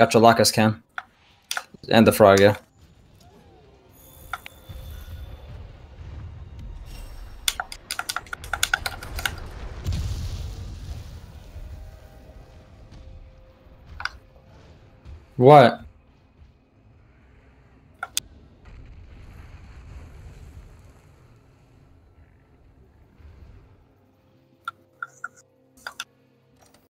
Got your lockers, cam. And the frog, yeah. What?